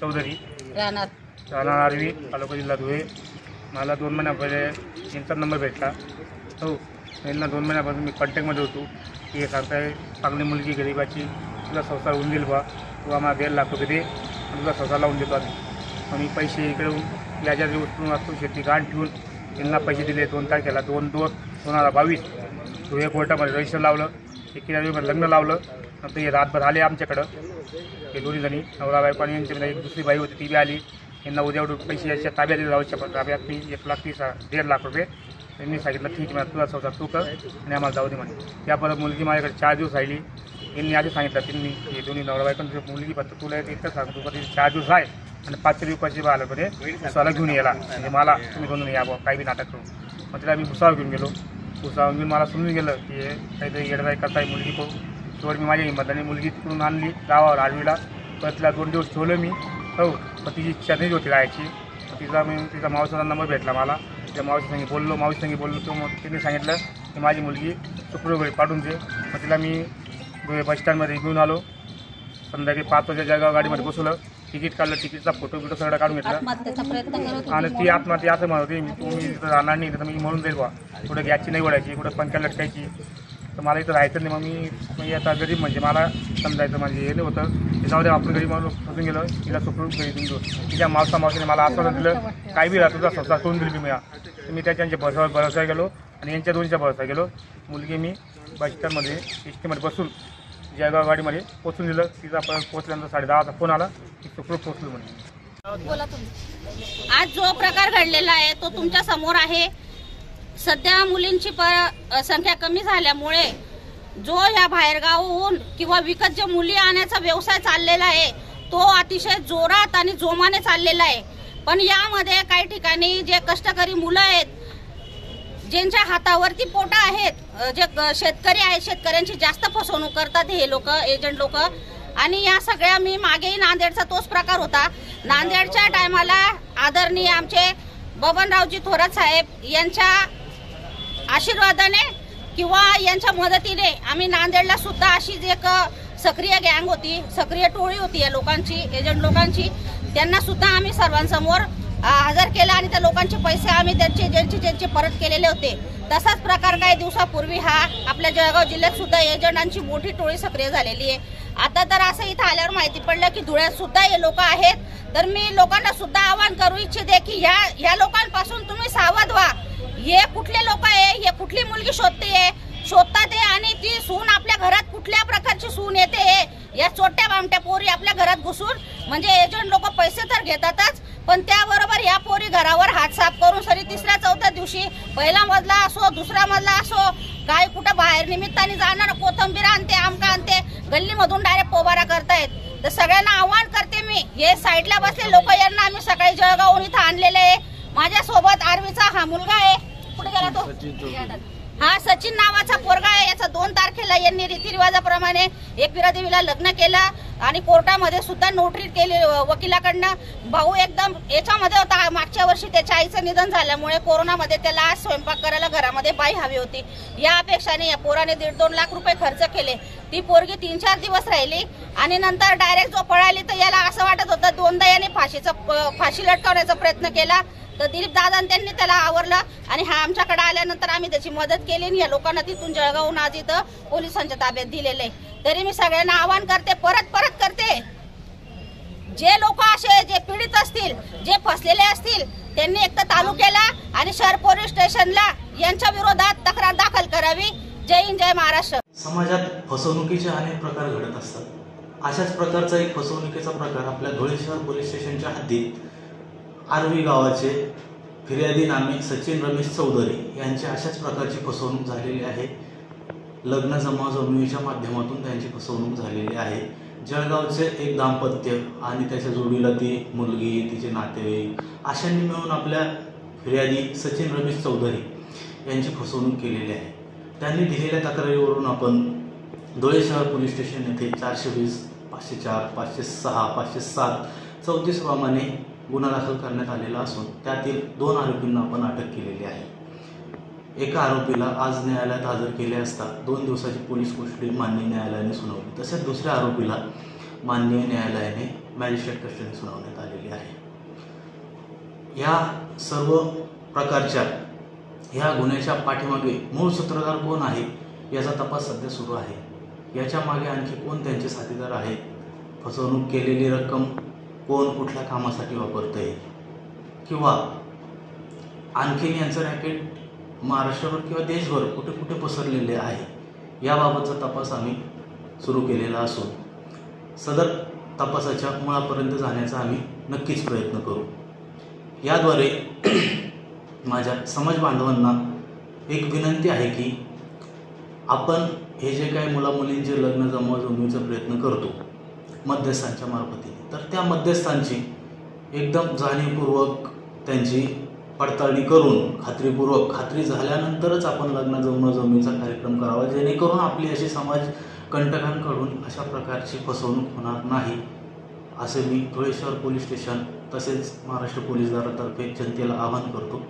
चौधरी राहणार. राणा आरवी तालुका जिल्हा धुळे. मला दोन महिन्या पहिले यांचा नंबर भेटला. हो यांना दोन महिन्यापासून मी कॉन्टॅक्टमध्ये होतो. की हे सांगताय चांगली मुलगी गरिबाची. तुला संसार होऊन देईल बा. तू आम्हाला दीड लाख रुपये दे. तुला संसार लावून देतो आम्ही. मग मी पैसे इकडे याच्या वस्तू वास्तू शेती गाण ठेवून यांना पैसे दिले. दोन तारखेला दोन दोन दोन हजार बावीस. धुळे कोर्टामध्ये रजिस्टर लावलं. दिवशी लग्न लावलं. नंतर रातभर आले आमच्याकडं. हे दोन्ही जणी नवरा बायको आणि यांच्यामध्ये म्हणजे एक दुसरी बाई होती ती बी आली. यांना उद्या उठून पैसे याच्या ताब्यात दिले जाऊ शकत ताब्यात मी एक लाख तीस दीड लाख रुपये त्यांनी सांगितलं ठीक आहे तुला संसार तू कर आणि आम्हाला जाऊ दे म्हणे. त्या परत मुलगी माझ्याकडे चार दिवस राहिली. यांनी आधी सांगितलं त्यांनी हे दोन्ही नवरा बायको मुलगी फक्त तुला एक इतकं सांगतो का चार दिवस आहे आणि पाचशे रुपयाची आलं म्हणे भुसाला घेऊन यायला. म्हणजे मला तुम्ही घेऊन या बुवा काही बी नाटक करू. मग तिला आम्ही भुसावर घेऊन गेलो. भुसावर घेऊन मला समजून गेलं की हे काहीतरी येडराय करताय मुलगी पाहू शेवट मी माझ्या हिंमताने मुलगी तिकडून आणली गावावर आडवीला परत तिला दोन दिवस ठेवलं मी. हो पण तिची इच्छा नाही होती राहायची. तिचा मी तिचा मावसाचा नंबर भेटला मला. त्या मावशी संगी बोललो मावशी संगी बोललो तो मग तिने सांगितलं की माझी मुलगी शुक्रवारी पाठवून दे. मग तिला मी धुळे बस स्टँडमध्ये घेऊन आलो. संध्याकाळी पाच वाजता जळगाव गाडीमध्ये बसवलं तिकीट काढलं तिकीटचा फोटो बिटो सगळं काढून घेतला. आणि ती आत्महत्या असं म्हणत होती मी तुम्ही तिथं राहणार नाही तर मी म्हणून जाईल बा कुठं गॅसची नाही ओढायची कुठं पंख्या लटकायची तर मला इथं राहायचं नाही मग मी म्हणजे आता गरीब म्हणजे मला समजायचं म्हणजे हे नाही होतं. ते आपण गरीब म्हणून फसून गेलो तिला सुखरूप घरी देऊन तिच्या मावसा मावशीने मला आश्वासन दिलं काही बी राहतो तुझा स्वतः करून दिली मी तर मी त्याच्या भरसावर भरोसा गेलो आणि यांच्या दोनच्या भरोसा गेलो. मुलगी मी बस एसटीमध्ये बसून जळगाव गाडीमध्ये पोचून दिलं. तिचा परत पोचल्यानंतर साडे दहाचा फोन आला की सुखरूप पोचलो म्हणे. आज जो प्रकार घडलेला आहे तो तुमच्यासमोर आहे. सध्या मुलींची प- संख्या कमी झाल्यामुळे जो या बाहेरगावहून किंवा विकत जे मुली आणण्याचा व्यवसाय चाललेला आहे तो अतिशय जोरात आणि जोमाने चाललेला आहे. पण यामध्ये काही ठिकाणी जे कष्टकरी मुलं आहेत ज्यांच्या हातावरती पोटा आहेत जे शेतकरी आहेत शेतकऱ्यांची जास्त फसवणूक करतात हे लोक एजंट लोक. आणि या सगळ्या मी मागेही नांदेडचा तोच प्रकार होता. नांदेडच्या टायमाला आदरणीय आमचे बबनरावजी थोरात साहेब यांच्या आशीर्वादाने किंवा यांच्या मदतीने आम्ही नांदेडला सुद्धा अशीच एक सक्रिय गँग होती सक्रिय टोळी होती या लोकांची एजंट लोकांची. त्यांना सुद्धा आम्ही सर्वांसमोर हजर केला आणि त्या लोकांचे पैसे आम्ही त्यांचे ज्यांचे ज्यांचे परत केलेले होते. तसाच प्रकार काही दिवसापूर्वी हा आपल्या जळगाव जिल्ह्यात सुद्धा एजंटांची मोठी टोळी सक्रिय झालेली आहे. आता तर असं इथं आल्यावर माहिती पडलं की धुळ्यात सुद्धा हे लोक आहेत. तर मी लोकांना सुद्धा आवाहन करू इच्छिते की ह्या ह्या लोकांपासून तुम्ही सावध व्हा. हे कुठले लोक आहे? कुठली मुलगी शोधते शोधतात आहे आणि ती सून आपल्या घरात कुठल्या प्रकारची सून येते या चोट्या बामट्या पोरी आपल्या घरात घुसून म्हणजे एजंट लोक पैसे तर घेतातच पण त्याबरोबर या पोरी घरावर हात साफ करून सरी तिसऱ्या चौथ्या दिवशी पहिला मजला असो दुसरा मजला असो काय कुठं बाहेर निमित्ताने जाणार कोथंबीर आणते आमका आणते गल्लीमधून डायरेक्ट पोबारा करतायत. तर सगळ्यांना आव्हान करते मी हे साईडला बसले लोक यांना आम्ही सकाळी जळगावहून इथं आणलेले आहे. माझ्यासोबत आर्मीचा हा मुलगा आहे. कुठे गेला तो? हा सचिन नावाचा पोरगा आहे. याचा दोन तारखेला यांनी रीतिरिवाजाप्रमाणे एकविरा देवीला लग्न केलं आणि कोर्टामध्ये सुद्धा नोटरी केली वकिलाकडनं. भाऊ एकदम याच्यामध्ये होता मागच्या वर्षी त्याच्या आईचं निधन झाल्यामुळे कोरोनामध्ये त्याला आज स्वयंपाक करायला घरामध्ये बाई हवी होती. या अपेक्षाने या पोराने दीड दोन लाख रुपये खर्च केले. ती पोरगी तीन चार दिवस राहिली आणि नंतर डायरेक्ट जो पळाली तर याला असं वाटत होतं दोनदा याने फाशीचा फाशी लटकवण्याचा प्रयत्न केला. तर दिलीप दादा त्यांनी त्याला आवरलं आणि हा आमच्याकडे आल्यानंतर आम्ही त्याची मदत केली आणि या लोकांना तिथून जळगावून आज इथं पोलिसांच्या ताब्यात दिलेले तरी मी सगळ्यांना आवाहन करते परत परत करते. जे लोक असे जे पीडित असतील जे फसलेले असतील त्यांनी एक तर तालुक्याला आणि शहर पोलीस स्टेशनला यांच्या विरोधात तक्रार दाखल करावी. जय हिंद जय महाराष्ट्र. समाजात फसवणुकीचे अनेक प्रकार घडत असतात. अशाच प्रकारचा एक फसवणुकीचा प्रकार आपल्या धुळे शहर पोलीस स्टेशनच्या हद्दीत आर्वी गावाचे फिर्यादी नामे सचिन रमेश चौधरी यांची अशाच प्रकारची फसवणूक झालेली आहे. लग्न जमाजमीच्या माध्यमातून त्यांची फसवणूक झालेली आहे. जळगावचे एक दाम्पत्य आणि त्याच्या जोडीला ती मुलगी तिचे नातेवाईक अशांनी मिळून आपल्या फिर्यादी सचिन रमेश चौधरी यांची फसवणूक केलेली आहे. त्यांनी दिलेल्या तक्रारीवरून आपण धुळे शहर पोलीस स्टेशन येथे चारशे वीस पाचशे चार पाचशे सहा पाचशे सात चौतीस प्रमाणे गुन्हा दाखल करण्यात आलेला असून त्यातील दोन आरोपींना आपण अटक केलेली आहे. एका आरोपीला आज न्यायालयात हजर केले असता दोन दिवसाची पोलीस कोठडी मान्य न्यायालयाने सुनावली तसेच दुसऱ्या आरोपीला माननीय न्यायालयाने मॅजिस्ट्रेट कस्टडी सुनावण्यात आलेली आहे. या सर्व प्रकारच्या ह्या गुन्ह्याच्या पाठीमागे मूळ सूत्रधार कोण आहे याचा तपास सध्या सुरू आहे. याच्या मागे आणखी कोण त्यांचे साथीदार आहेत फसवणूक केलेली रक्कम कोण कुठल्या कामासाठी वापरतंय? किंवा आणखीन यांचं रॅकेट महाराष्ट्रभर किंवा देशभर कुठे कुठे पसरलेले आहे याबाबतचा तपास आम्ही सुरू केलेला असून सदर तपासाच्या मुळापर्यंत जाण्याचा आम्ही नक्कीच प्रयत्न करू. याद्वारे माझ्या समाज बांधवांना एक विनंती आहे की आपण हे जे काही मुलामुलींचे लग्न जमवा जमवण्याचा प्रयत्न करतो मध्यस्थांच्या मार्फतीने तर त्या मध्यस्थांची एकदम जाणीवपूर्वक त्यांची पडताळणी करून खात्रीपूर्वक खात्री झाल्यानंतरच आपण लग्न जमणं जमणीचा कार्यक्रम करावा जेणेकरून आपली अशी समाज कंटकांकडून अशा प्रकारची फसवणूक होणार नाही असे मी धुळेश्वर पोलीस स्टेशन तसेच महाराष्ट्र पोलीस दलातर्फे जनतेला आवाहन करतो.